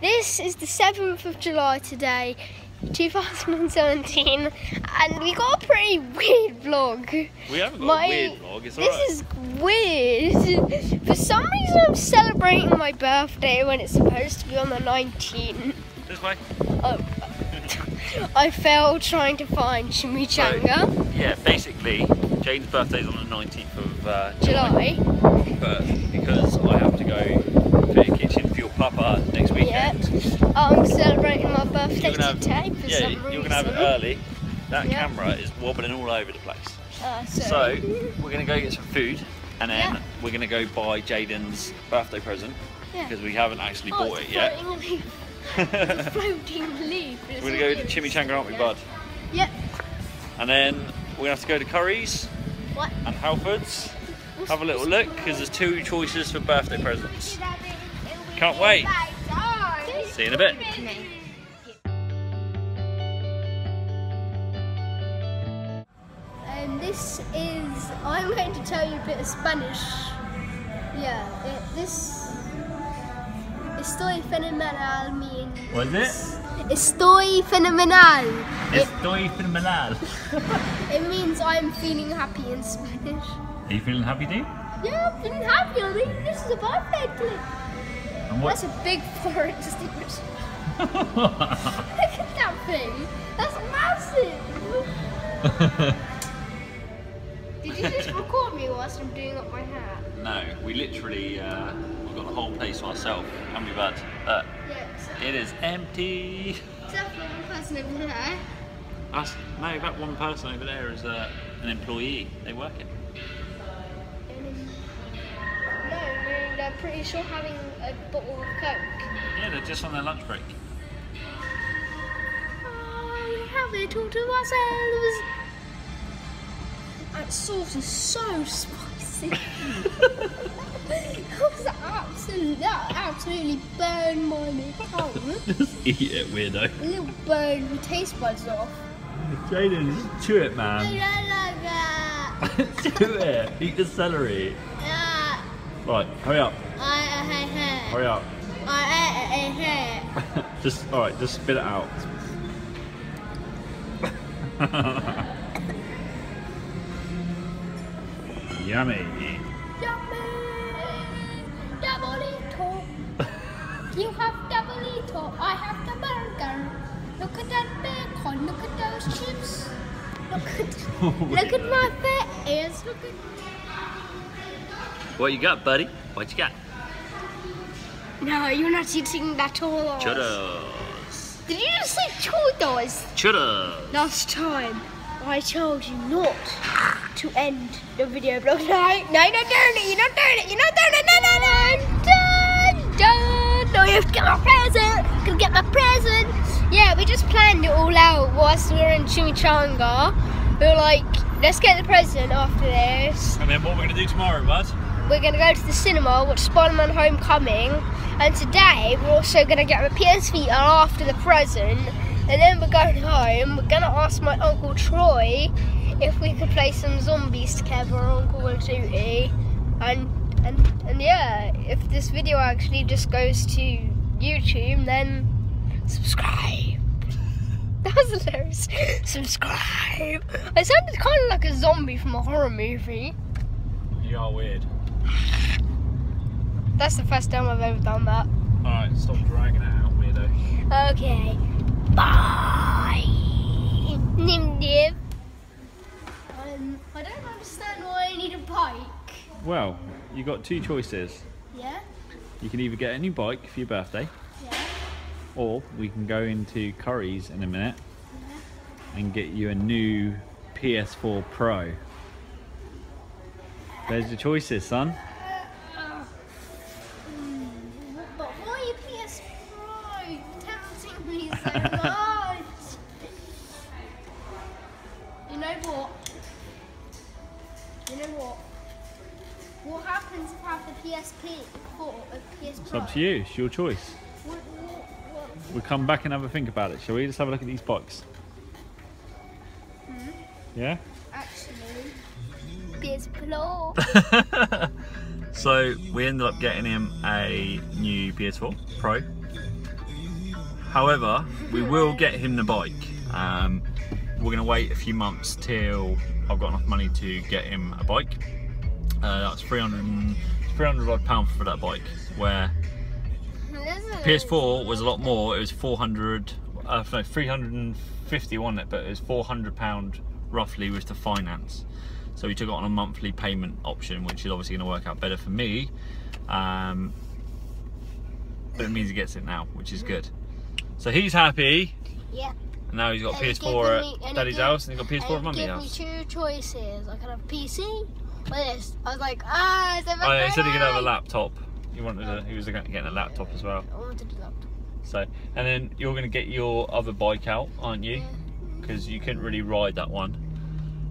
This is the 7th of July today, 2017, and we got a pretty weird vlog. We haven't got My- a weird vlog, it's This alright. is weird. For some reason, I'm celebrating my birthday when it's supposed to be on the 19th. This way. Oh, I failed trying to find chimichanga. Yeah, basically, Jane's birthday is on the 19th of uh, July. July. But because I have to go to a kitchen for your papa next Yeah. I'm celebrating my birthday you're have, today for yeah, some you're gonna have it early. That Yeah. camera is wobbling all over the place. Uh, so, we're gonna go get some food, and then Yeah. we're gonna go buy Jaiden's birthday present because we haven't actually Oh, bought it yet. floating leaf. We're. It's gonna go to. Chimichanga, aren't we, Yeah. bud? Yep. And then we're gonna have to go to Curry's What? and Halfords. Have a little look because there's two choices for birthday presents. Can't wait. See you in a bit. Um, this is. I'm going to tell you a bit of Spanish. Yeah, it, this. Estoy fenomenal means. What is it? Estoy fenomenal. Estoy fenomenal. it means I'm feeling happy in Spanish. Are you feeling happy, dude? Yeah, I'm feeling happy. I mean, this is a. And That's a big foreign extinguisher. Look at that thing. That's massive. Did you just record me whilst I'm doing up my hair? no, we literally uh, we've got the whole place to ourselves, haven't we, bud? Uh, Yes. it is empty. Except for one person over there. Us, no, that one person over there is uh, an employee. They work it. Pretty sure having a bottle of Coke. Yeah, they're just on their lunch break. Oh, we have it all to ourselves. That sauce is so spicy. absolutely, that absolutely burned my tongue. just eat it, weirdo. A little burned my taste buds off. Jaiden, just chew it, I man. don't like that. chew it. Eat the celery. Ah, Right, hurry up. I hate Hurry up. Just, alright, just spit it out. Yummy. Double You have double I have the burger. Look at that bacon. Look at those chips. Look at look at my face. Look at What you got, buddy? What you got? No, you're not eating that all. Churros. Did you just say churros? Churros. Last time I told you not to end the video blog. No, no, you're not doing it. You're not doing it. You're not doing it. No, no, no. Dun, dun. No, you have to get my present. Gonna get my present. Yeah, we just planned it all out whilst we were in Chimichanga. We were like, let's get the present after this. And then what we're going to do tomorrow, bud? We're gonna go to the cinema, watch Spider-Man Homecoming, and today we're also gonna get a PS Vita after the present, and then we're going home. We're gonna ask my uncle Troy if we could play some zombies together on Call of Duty, and and and yeah, if this video actually just goes to YouTube, then subscribe. That was hilarious. Subscribe. I sounded kind of like a zombie from a horror movie. You are weird. That's the first time I've ever done that. Alright, stop dragging it out, weirdo. Okay. Bye. Nim Nim. Um, I don't understand why I need a bike. Well, you got two choices. Yeah? You can either get a new bike for your birthday, Yeah. or we can go into Curry's in a minute and get you a new PS4 Pro. There's your choices, son. But why PS Pro? Tempting me so much. you know what? You know what? What happens if I have a PSP or a PS It's up to you. It's your choice. What, what, what? We'll come back and have a think about it, shall we? Let's have a look at these bikes. Hmm? Yeah? So we ended up getting him a new PS4 Pro. However, we will get him the bike. Um, we're going to wait a few months till I've got enough money to get him a bike. Uh, that's 300, 300 odd pound for that bike. Where PS4 was a lot more. It was 400, uh, no, 350 on it, but it was 400 pound roughly was the finance. So we took it on a monthly payment option, which is obviously going to work out better for me. Um, but it means he gets it now, which is good. So he's happy. Yeah. And now he's got And he PS4 gave at me- he Daddy's gave- house, and he's got PS4 at Mummy's house. gave me two choices. I could have PC or this. I was like, ah, it's a Oh, yeah, he said he could have a laptop. He wanted to, he was getting a laptop as well. I wanted a laptop. So, and then you're going to get your other bike out, aren't you? Because you couldn't really ride that one.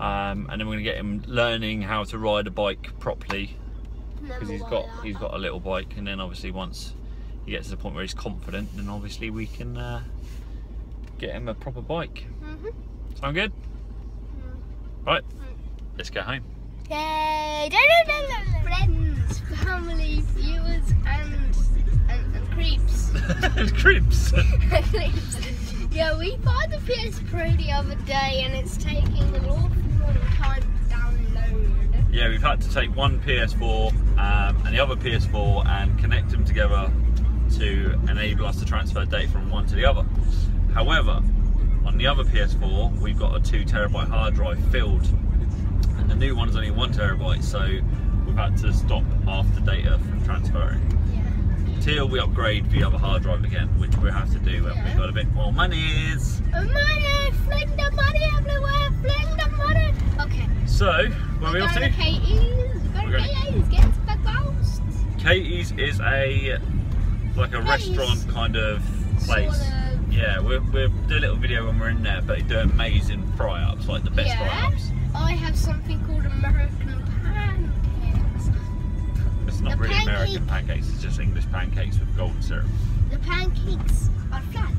Um, and then we're going to get him learning how to ride a bike properly because he's got he's got a little bike. And then obviously once he gets to the point where he's confident, then obviously we can uh, get him a proper bike. Mm-hmm. Sound good? Right, let's go home. Yay! Friends, family, viewers, and and, and creeps. Cribs. creeps. Yeah, we bought the PS Pro the other day, and it's taking an awful Yeah, we've had to take one PS4 um, and the other PS4 and connect them together to enable us to transfer data from one to the other. However, on the other PS4, we've got a two terabyte hard drive filled, and the new one's only one terabyte, so we've had to stop half the data from transferring Yeah. till we upgrade the other hard drive again, which we'll have to do when we've got a bit more monies. Money, fling the money everywhere, fling the money. Okay. So, where are we off to? Katie's. Go to Katie's. Get. Katie's is a like a restaurant kind of place. Sort of. Yeah, we'll, we'll do a little video when we're in there, but they do amazing fry ups, like the best Yeah. fry ups. I have something called American pancakes. It's not The really American pancakes, it's just English pancakes with golden syrup. The pancakes are flat.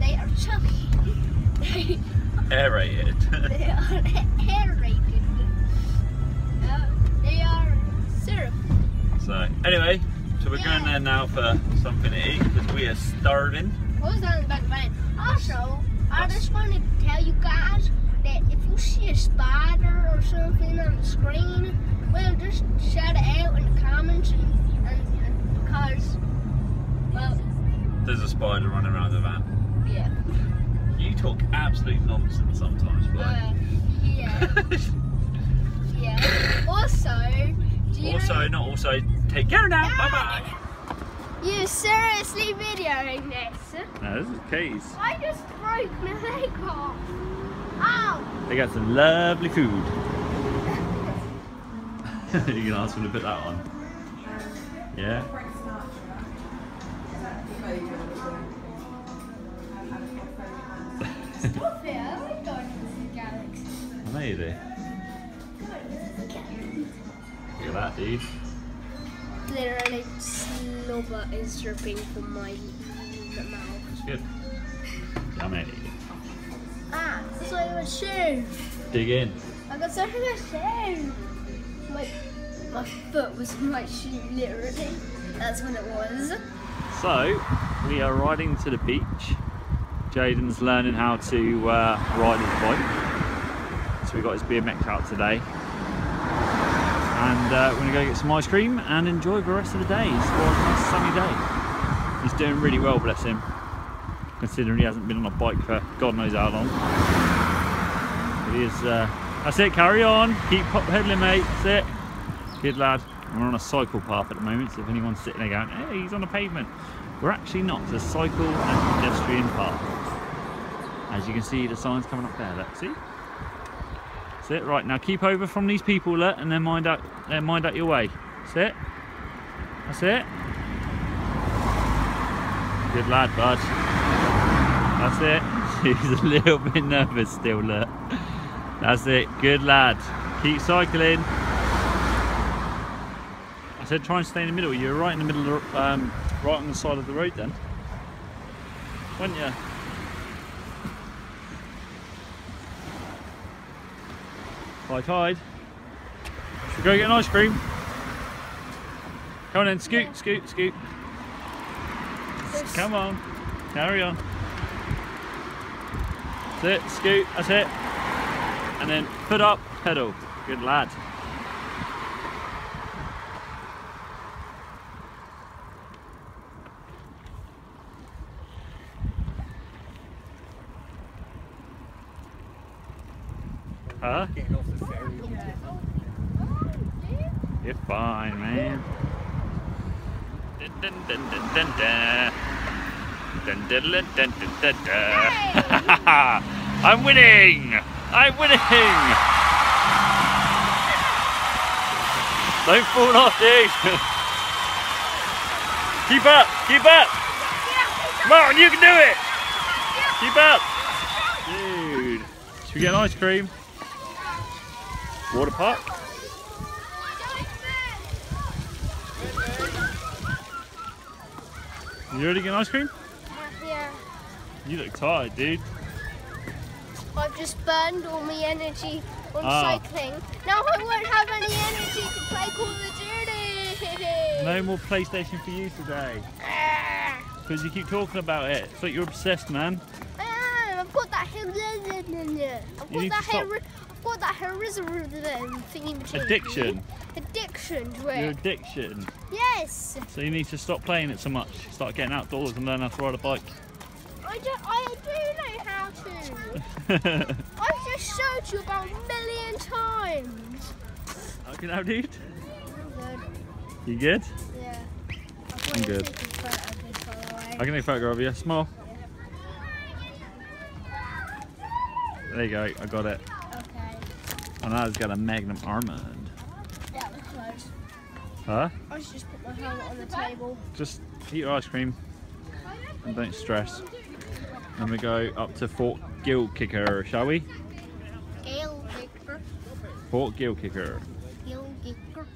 They are chunky. They are aerated. they are aerated. Uh, they are syrup. so, anyway, so we're going there now for something to eat because we are starving. What was that in the back of my head? Also, I just want to tell you guys that if you see a spider or something on the screen, well, just shout it out in the comments and, and, and because, well, There's a spider running around the van. Yeah. You talk absolute nonsense sometimes, boy. Uh, yeah. yeah. Also, do you also, know, not also, take care now. Bye bye. you seriously videoing this? No, this is Katie's. I just broke my leg off. Ow! They got some lovely food. you can ask them to put that on. Yeah. Stop it! I like Guardians of the Galaxy. I know you do. Look at that, dude. Literally, slobber is dripping from my mouth. That's good. Yummy. Ah, it's like a shoe. Dig in. I got something to shoe. My, my foot was in my shoe, literally. That's when it was. So, we are riding to the beach. Jaiden's learning how to uh, ride his bike. So we got his BMX out today. And uh, we're gonna go get some ice cream and enjoy the rest of the day. It's a nice sunny day. He's doing really well, bless him. Considering he hasn't been on a bike for God knows how long. But he is, uh, that's it, carry on. Keep pop pedaling, mate. That's it. Good lad. We're on a cycle path at the moment, so if anyone's sitting there going, hey, he's on a pavement. We're actually not. It's a cycle and pedestrian path. As you can see, the sign's coming up there. Let's see. That's it. Right now, keep over from these people, look, and then mind out, then mind out your way. That's it. That's it. Good lad, bud. That's it. He's a little bit nervous still, look. That's it. Good lad. Keep cycling. I said try and stay in the middle. You're right in the middle, of um, right on the side of the road then. Weren't you? high tide. Should go get an ice cream. Come on then, scoot, scoot, scoot. Come on, carry on. That's it, scoot, that's it. And then foot up, pedal. Good lad. I'm winning! I'm winning! Don't fall off, dude! keep up! Keep up! Come on, you can do it! Keep up! Dude. Should we get ice cream? Water park? You ready to get ice cream? You look tired, dude. I've just burned all my energy on Ah. cycling. Now I won't have any energy to play Call of Duty. No more PlayStation for you today. Ah, Because you keep talking about it. It's like you're obsessed, man. ah, I've got that. I've You got that. stop. I've got that heroism thingy. Addiction. Addiction to Your addiction. Yes. So you need to stop playing it so much. Start getting outdoors and learn how to ride a bike. I do. I do know how to. I've just showed you about a million times. okay now, dude. I'm good. You good? Yeah. I'm good. I can take a photo of you. Small. There you go. I got it. Okay. And now it's got a Magnum Almond. That was close. Huh? I should just put my helmet on the table. Just eat your ice cream and don't stress. Then we go up to Fort Gilkicker, shall we? Gale Kicker. Fort Gilkicker. Gale Kicker.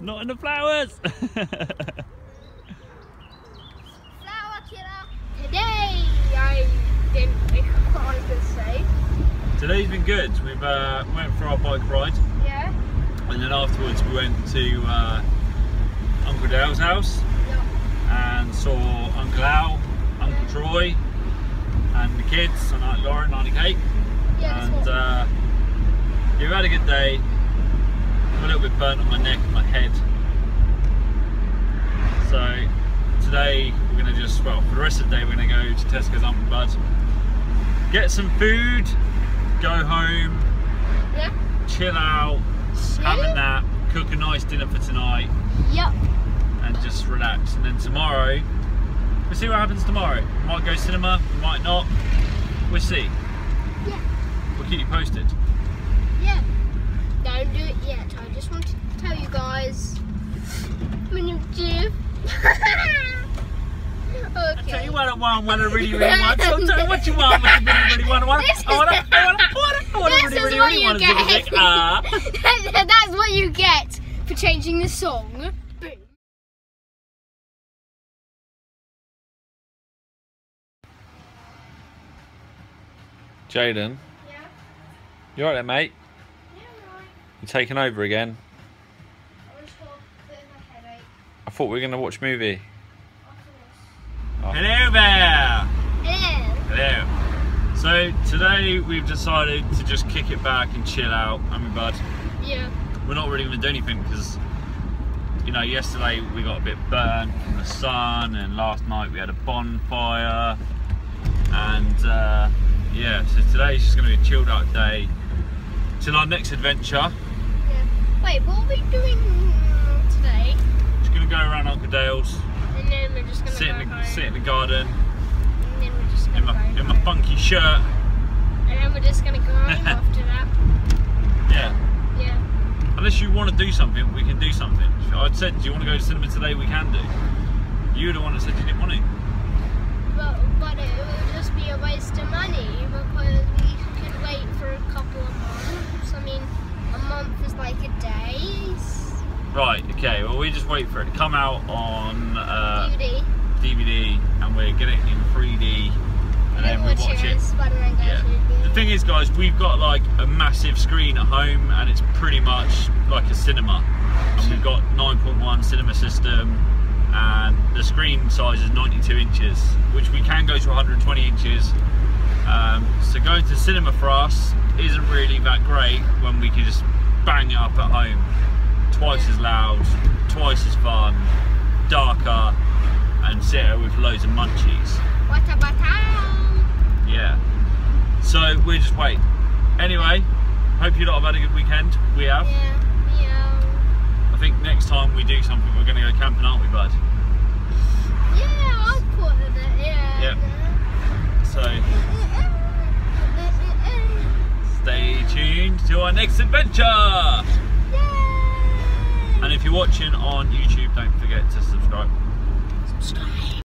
Not in the flowers! Flower killer. Today I didn't think I was gonna say. Today's been good. We've uh, went for our bike ride Yeah. and then afterwards we went to uh, Uncle Dale's house Yeah. and saw Uncle Al, Uncle Troy and the kids and Aunt Lauren, Auntie Kate. Yeah. And uh, yeah, we've had a good day. I'm a little bit burnt on my neck and my head. So today we're gonna just well for the rest of the day we're gonna go to Tesco's Uncle Bud, get some food, go home, yeah. chill out, have a nap, cook a nice dinner for tonight, Yep. and just relax. And then tomorrow, we'll see what happens tomorrow. We might go cinema, we might not. We'll see. Yeah. We'll keep you posted. Yeah. Don't do it yet. I just want to tell you guys. My name's Jiv. Okay. Tell you what I want, what I really, really want. So tell me what you want, what you really, really want. I want, This I want, I want, I want, I want, This really, is really, what really you want. Zig, zig, get. ah. That's what you get for changing the song. Boom. Jaiden, Yeah. you alright there, mate? Yeah, right. You taking over again? I just got a bit of a headache. I thought we were going to watch a movie. After Hello there! this. Ew. Hello. So today we've decided to just kick it back and chill out, I mean, bud. Yeah. We're not really going to do anything because, you know, yesterday we got a bit burnt from the sun, and last night we had a bonfire, and uh, yeah, so today's just going to be a chilled out day till our next adventure. Yeah. Wait, what are we doing today? Just going to go around Uncle Dale's, And then we're just gonna sit go in the sit in the garden And then we're just gonna in my in my funky shirt. And then we're just gonna go home after that. Yeah. Yeah. Unless you want to do something, we can do something. I'd said, do you want to go to cinema today? We can do. You're the one that said you didn't want to. But, but it would just be a waste of money because we could wait for a couple of months. I mean, a month is like a day. Right, okay, well we just wait for it to come out on uh, Beauty. DVD and we'll get it in 3D and we watch it Yeah. The thing is, guys, we've got like a massive screen at home, and it's pretty much like a cinema. And we've got 9.1 cinema system, and the screen size is 92 inches, which we can go to 120 inches. Um, so going to cinema for us isn't really that great when we can just bang it up at home. Twice as loud, twice as fun, darker, and sit with loads of munchies. Wata bata. So we'll just wait. Anyway, hope you lot have had a good weekend. We have. Yeah. Yeah. I think next time we do something, we're going to go camping, aren't we, bud? Yeah, I caught it. Yeah. Yep. So stay tuned to our next adventure. Yay! And if you're watching on YouTube, don't forget to subscribe. subscribe.